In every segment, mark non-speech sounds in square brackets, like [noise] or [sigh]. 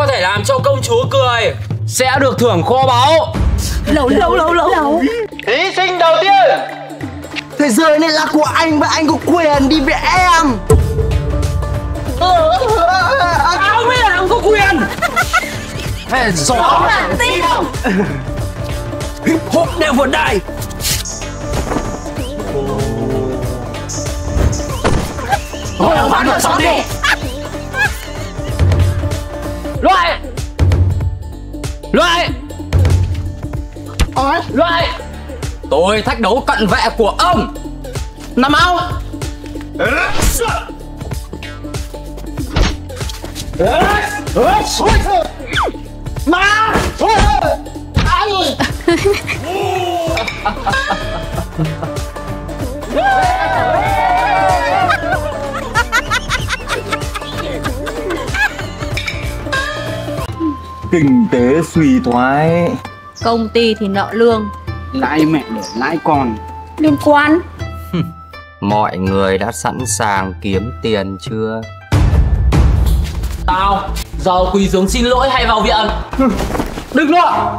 có thể làm cho công chúa cười. Sẽ được thưởng kho báu. Lẩu lẩu lẩu lẩu. Thí sinh đầu tiên. Thế giới này là của anh và anh có quyền đi với em. Tao biết là không có quyền. Hey, gió là tin hip hop never die Thôi ông bán được xóm đi loại! Loại! Loại! Tôi thách đấu cận vệ của ông! Nằm ao kinh tế suy thoái. Công ty thì nợ lương. Lãi mẹ để lãi con. Liên quan. [laughs] Mọi người đã sẵn sàng kiếm tiền chưa? Tao giờ quỳ xuống xin lỗi hay vào viện? [laughs] Đừng lo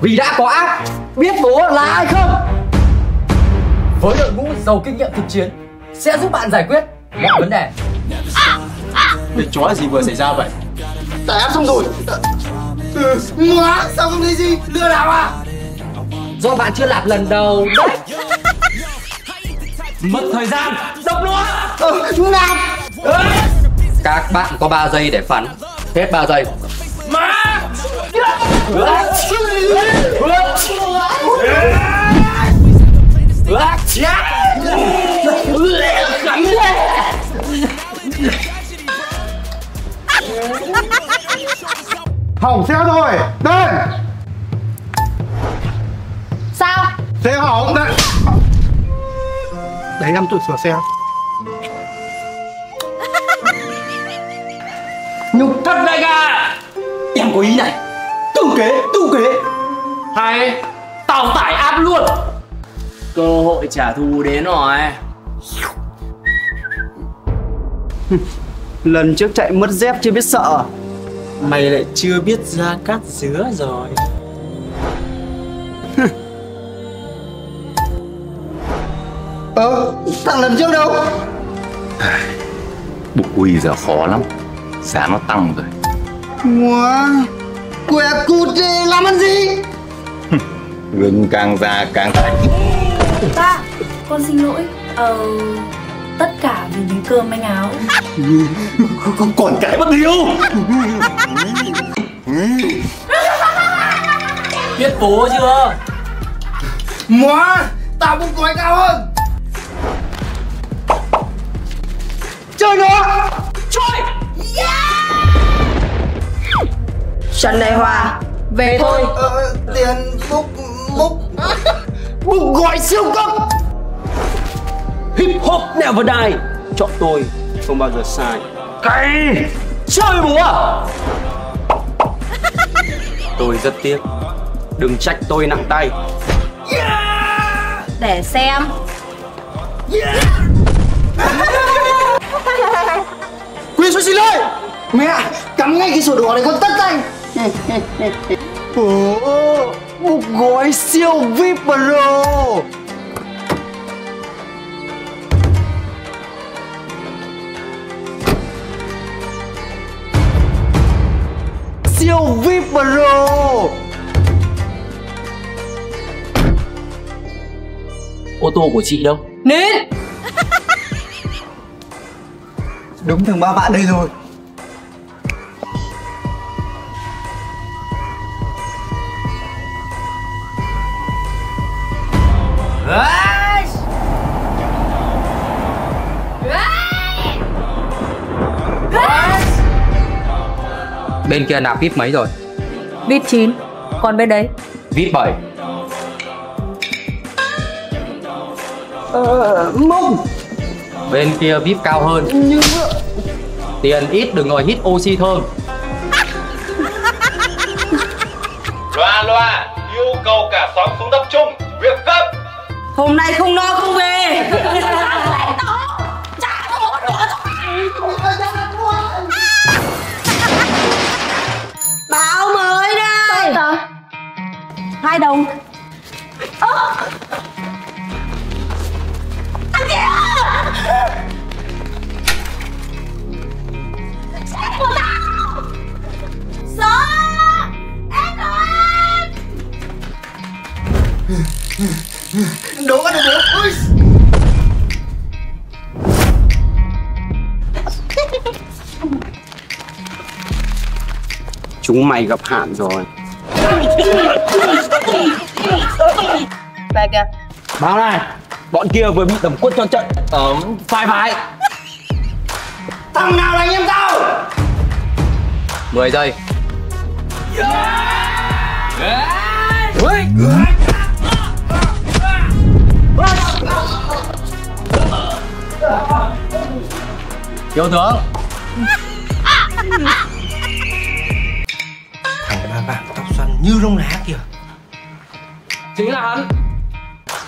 vì đã có ác biết bố là ai không? Với đội ngũ giàu kinh nghiệm thực chiến sẽ giúp bạn giải quyết mọi vấn đề. Việc chó gì vừa xảy ra vậy? tại em xong rồi ừ, Móa, sao không thấy gì lừa đảo à do bạn chưa lạp lần đầu đấy mất thời gian đập luôn ờ, làm các bạn có 3 giây để phắn hết 3 giây mà hỏng xe rồi. Lên. Sao? Xe hỏng. Đấy đấy em tự sửa xe. [laughs] Nhục thật đại ca. Em có ý này. Tư kế tư kế. Hay tao tải áp luôn. Cơ hội trả thù đến rồi. Lần trước chạy mất dép chưa biết sợ Mày lại chưa biết ra cắt dứa rồi. Ờ thằng lần trước đâu? Bụng quỳ giờ khó lắm. Giá nó tăng rồi. Móa quẹ cụt đi làm ăn gì? Gừng càng già càng thành Ba, con xin lỗi. Ờ, tất cả vì miếng cơm manh áo. [laughs] Còn cái bất hiếu. [laughs] Biết bố chưa? Móa tao bụng cói cao hơn. Chơi nó Trần Đại Hòa Về thôi. ờ, tiền bụng bụng bụng gọi siêu cấp hip hop never die chọn tôi không bao giờ sai. Cay chơi bố à [laughs] tôi rất tiếc. Đừng trách tôi nặng tay. Để xem. [laughs] Quyền tôi xin lỗi. Mẹ Cắm ngay cái sổ đỏ này con tất anh Ồ Bục gói siêu VIP Pro Siêu VIP Pro. Ô tô của chị đâu? Nín Đúng thằng ba bạn đây rồi bên kia nạp vip mấy rồi? Vít 9 Còn bên đấy? Vip 7 Ờ, mông. Bên kia vip cao hơn. Nhưng tiền ít đừng ngồi hít oxy thơm. [laughs] Loa loa, yêu cầu cả xóm xuống tập trung, việc gấp. Hôm nay không no không về [laughs] hai đồng. Đố bắt được bố Ui! Chúng mày gặp hạn rồi [laughs] Về kìa. Báo này Bọn kia vừa bị tẩm quất cho trận Ở phai phái Thằng nào là anh em tao? 10 giây. Thiếu tướng Thằng ba bạc tóc xoăn như lông lá kìa. Chính là hắn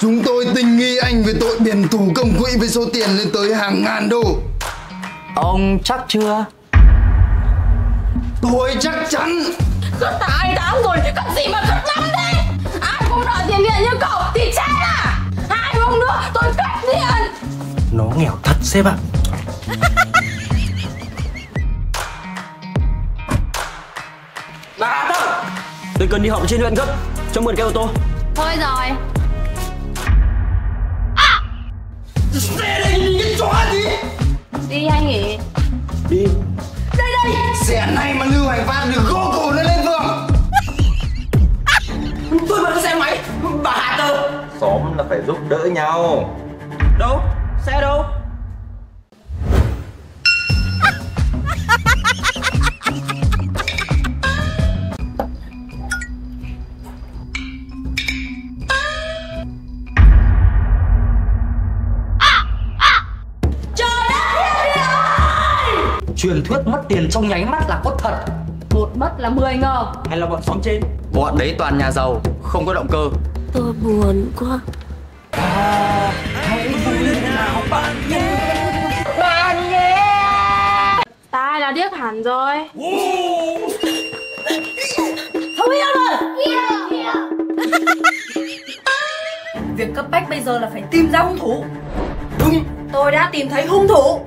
Chúng tôi tình nghi anh về tội biển thủ công quỹ với số tiền lên tới hàng ngàn đô. Ông chắc chưa? Tôi chắc chắn. Cả anh tám rồi Cần gì mà thật lắm thế? Ai cũng đòi tiền điện như cậu Thì chết à? Hai hôm nữa tôi cắt điện Nó nghèo thật sếp ạ. Bà Tôi cần đi họp trên huyện gấp Cho mượn cái ô tô. Thôi rồi Xe đây nhìn cái chó gì? Đi anh nghỉ Đi. Đây đây. Xe này mà lưu hành phát được gô cổ nó lên phường Tôi mà xe máy. Bà Hà Tơ. Xóm là phải giúp đỡ nhau. Đâu? Xe đâu Truyền thuyết mất tiền trong nháy mắt là có thật. Một mất là 10 ngờ. Hay là bọn xóm trên? Bọn đấy toàn nhà giàu Không có động cơ. Tôi buồn quá. Bạn nhé. Tai là điếc hẳn rồi. Không yêu rồi. Việc cấp bách bây giờ là phải tìm ra hung thủ. Đúng. Tôi đã tìm thấy hung thủ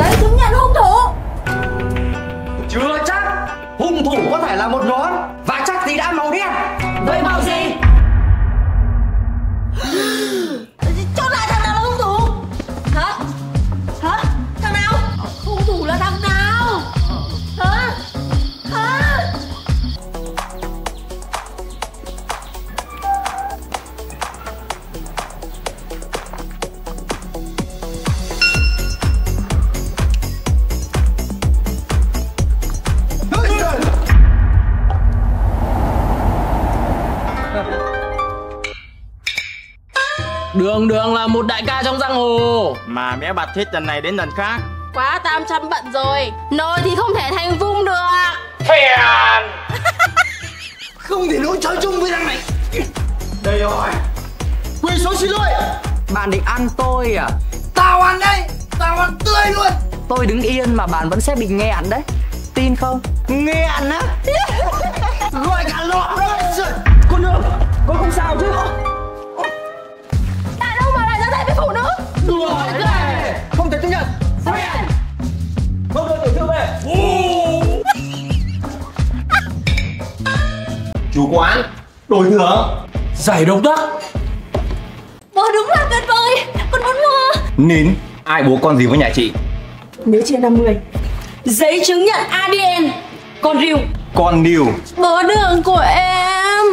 Giấy chứng nhận hung thủ. Chưa chắc. Hung thủ có thể là một nón Và chắc thì đã màu đen. Vậy màu Đường đường là một đại ca trong giang hồ. Mà mẹ bạt hết lần này đến lần khác. Quá tam trăm bận rồi. Nồi thì không thể thành vung được Phèn [laughs] Không thể nỗi chơi chung với thằng này. Đây rồi Quỳ xuống xin lỗi. Bạn định ăn tôi à? Tao ăn đây Tao ăn tươi luôn. Tôi đứng yên mà bạn vẫn sẽ bị nghẹn đấy. Tin không? Nghẹn á? [laughs] Gọi cả lọ Cô nương Cô không sao chứ nữ Không thể chấp nhận. Không đưa tiểu thư về. Chủ quán Đổi thưởng. Giải độc đắc. Bố đúng là tuyệt vời. Con muốn mua. Nín Ai bố con gì với nhà chị? Nếu trên 50 Giấy chứng nhận ADN Con rìu. Con điều Bố đường của em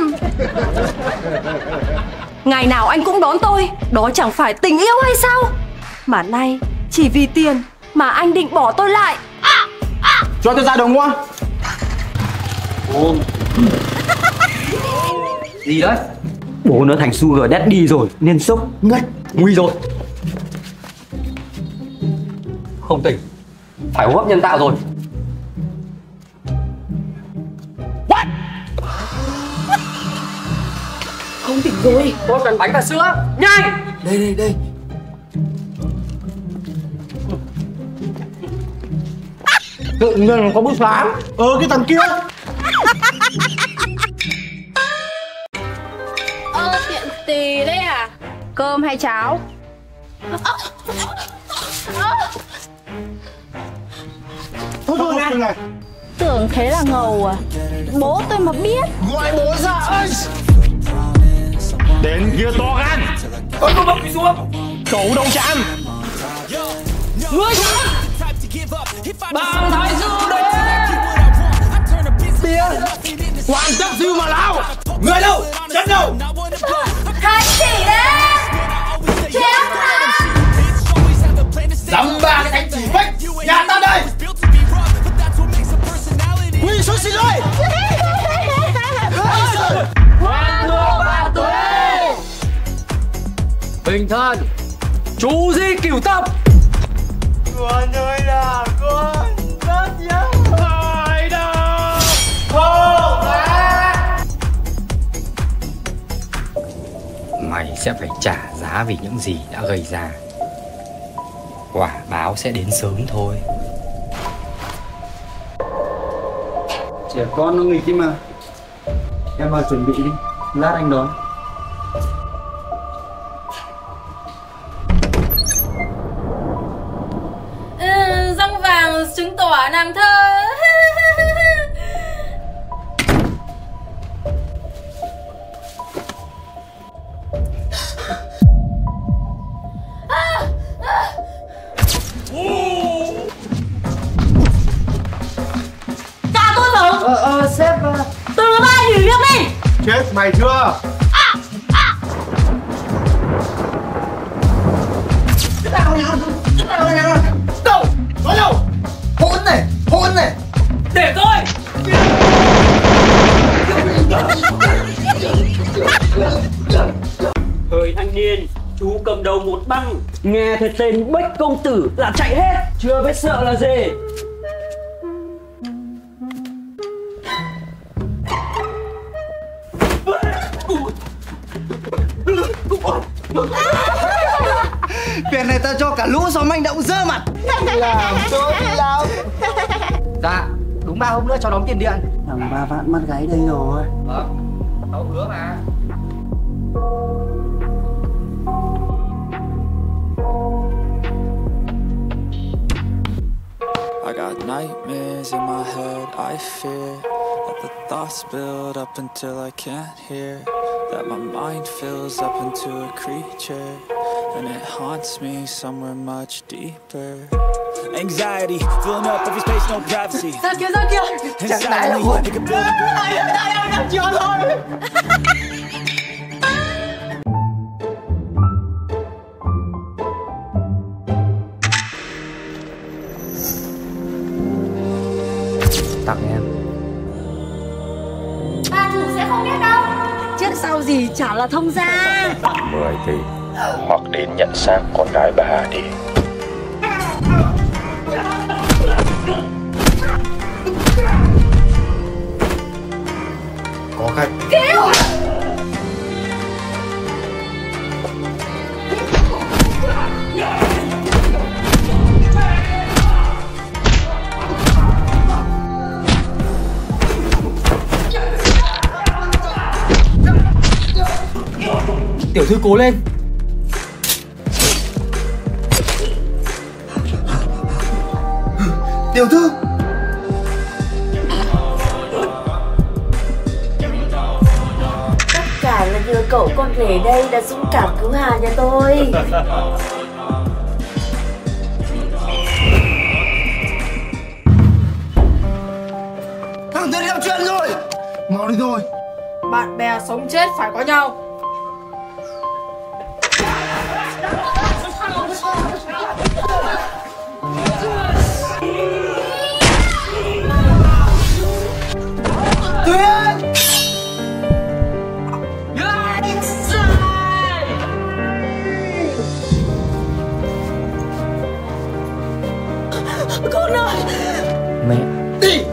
Ngày nào anh cũng đón tôi. Đó chẳng phải tình yêu hay sao? Mà nay chỉ vì tiền Mà anh định bỏ tôi lại. Cho tôi ra đồng qua Gì đấy. Bố nó thành sugar daddy rồi Nên sốc. Ngất. Nguy rồi. Không tỉnh. Phải hô hấp nhân tạo rồi rồi. Tôi cần bánh và sữa. Nhanh! Đây đây đây. Tự nhiên có bữa sáng Ờ cái thằng kia. Tì đấy à? Cơm hay cháo? Thôi thôi này này. Tưởng thế là ngầu à? Bố tôi mà biết. Gọi bố ra. Ơi Đến kia to gan. Ôi cô bốc đi xuống. Cẩu đầu chạm Ngươi dám Bàn thái sư đến Tiền Hoàng chấp sư mà lao Người đâu? Chân đâu? Hai chỉ đấy Chém ra Dám ba cái cánh chỉ vách Nhà ta đây. Quy xuống xin lỗi Bình thân Chú di cửu tập Con ơi là con Rất nhớ. Ai đâu Mày sẽ phải trả giá vì những gì đã gây ra. Quả báo sẽ đến sớm thôi. Trẻ con nó nghịch đi mà. Em vào chuẩn bị đi. Lát anh đón tỏ nàng thơ. Cả tôi mừng Ờ ờ sếp Từ ba nghỉ việc đi Chết mày chưa Thời thanh niên Chú cầm đầu một băng. Nghe thấy tên Bách Công Tử là chạy hết Chưa biết sợ là gì. Việc này ta cho cả lũ xóm manh động dơ mặt. Làm tốt lắm Dạ Đúng ba hôm nữa cho đóng tiền điện. Thằng ba vạn mắt gáy đây rồi Vâng Tao hứa mà I got nightmares in my head, I fear That the thoughts build up until I can't hear. That my mind fills up into a creature And it haunts me somewhere much deeper. Anxiety, filling up every space, no privacy. Build a [laughs] chữa chả là thông gia. 10 tỷ. Hoặc đến nhận xác con gái bà Hà đi. Có khách Tiểu thư cố lên. Tiểu thư. Tất cả là nhờ cậu con rể đây đã dũng cảm cứu Hà nhà tôi. Thằng Tuyết gặp chuyện rồi. Mau đi thôi. Bạn bè sống chết phải có nhau Con ơi Mẹ. Đi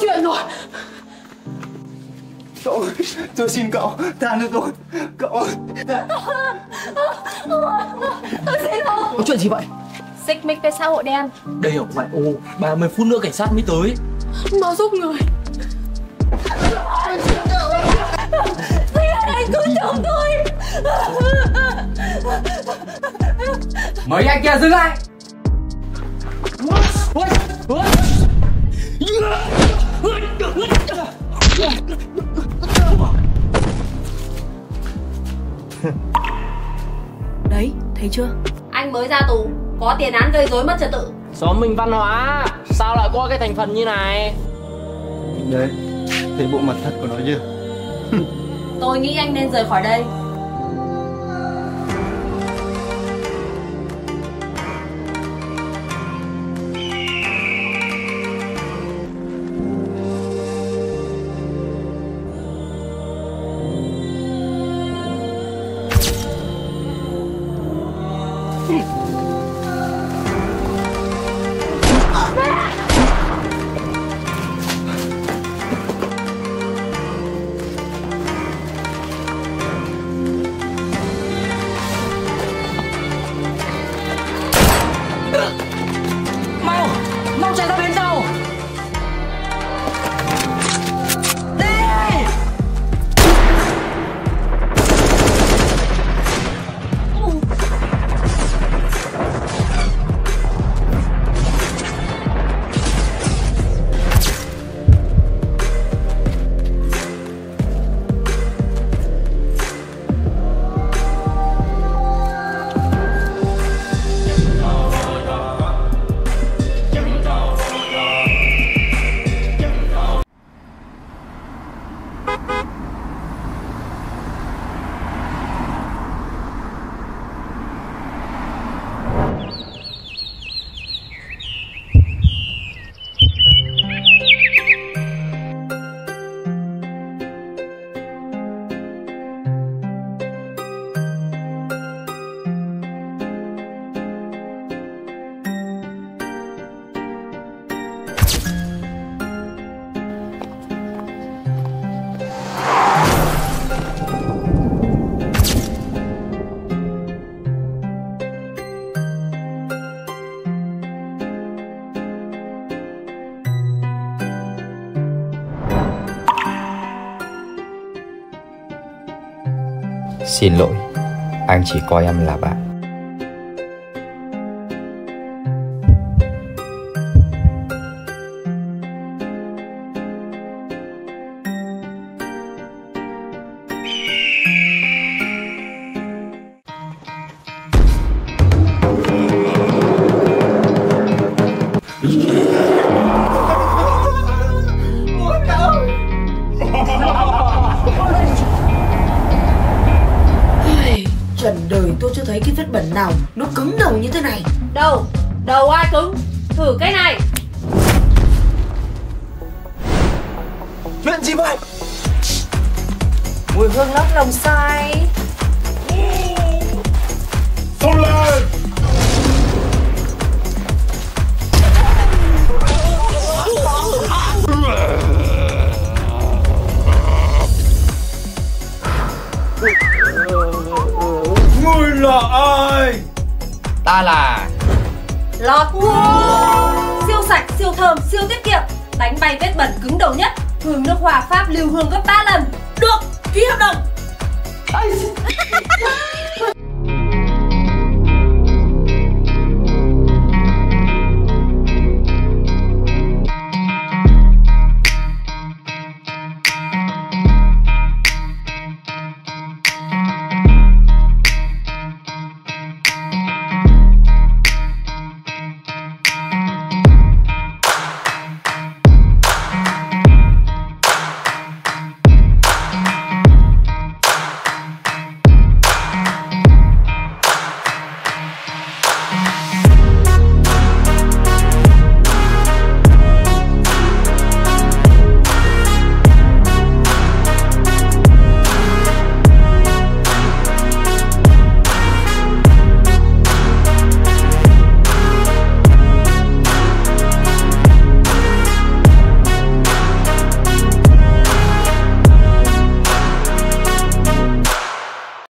chuyện rồi. Cậu ơi, tôi xin cậu, tha cho tôi. Cậu Tôi xin lỗi. Có chuyện gì vậy? Xích mích với xã hội đen. Đây ở ngoại ô 30 phút nữa cảnh sát mới tới. Nó giúp người. Tôi ở đây cứu chồng tôi? Mấy anh kia dừng lại. Ui, ui. Đấy, thấy chưa? Anh mới ra tù Có tiền án gây rối mất trật tự Xóm mình văn hóa Sao lại có cái thành phần như này Đấy, thấy bộ mặt thật của nó chưa? Tôi nghĩ anh nên rời khỏi đây Xin lỗi, anh chỉ coi em là bạn. Bẩn nào Nó cứng đầu như thế này? Đâu, đầu ai cứng? Thử cái này. Chuyện gì vậy? Mùi hương lóc lòng sai Xông lên [laughs] Ngươi là ai? Ta là Lọt Siêu sạch, siêu thơm, siêu tiết kiệm. Đánh bay vết bẩn cứng đầu nhất. Hương nước hòa Pháp lưu hương gấp 3 lần. Được, ký hợp đồng